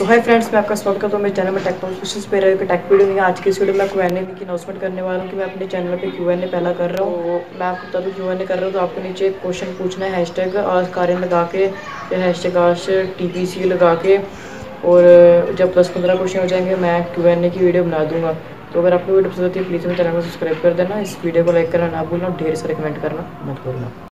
सो hi friends मैं आपका स्वागत करता हूँ मेरे चैनल में टेक्नोलॉजी पे। रहे टेक वीडियो नहीं आज की इस वीडियो में क्यू एन ए की अनाउंसमेंट करने वाला हूँ कि मैं अपने चैनल पे क्यू एन ए पहला कर रहा हूँ। तो मैं आपको बता दूँ क्यू एन ए कर रहा हूँ तो आपको नीचे क्वेश्चन पूछना है हैश टैग आज कार्य लगा के या हैश टैग आज टी पी सी लगा के और जब दस पंद्रह क्वेश्चन हो जाएँगे मैं क्यू एन ए की वीडियो बना दूँगा। तो अगर आपको वीडियो पसंद आती है प्लीज़ मेरे चैनल को सब्सक्राइब कर देना। इस वीडियो को लाइक करना ना भूलना ढेर सारे कमेंट करना। मत भूलना।